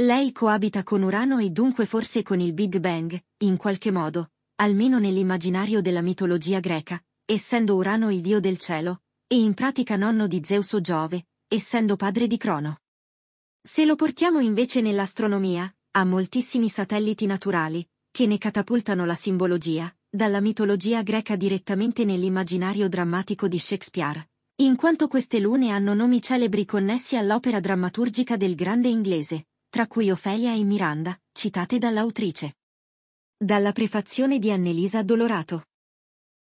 Lei coabita con Urano e dunque forse con il Big Bang, in qualche modo, almeno nell'immaginario della mitologia greca, essendo Urano il dio del cielo, e in pratica nonno di Zeus o Giove, essendo padre di Crono. Se lo portiamo invece nell'astronomia, ha moltissimi satelliti naturali, che ne catapultano la simbologia, dalla mitologia greca direttamente nell'immaginario drammatico di Shakespeare, in quanto queste lune hanno nomi celebri connessi all'opera drammaturgica del grande inglese, tra cui Ofelia e Miranda, citate dall'autrice. Dalla prefazione di Annelisa Dolorato.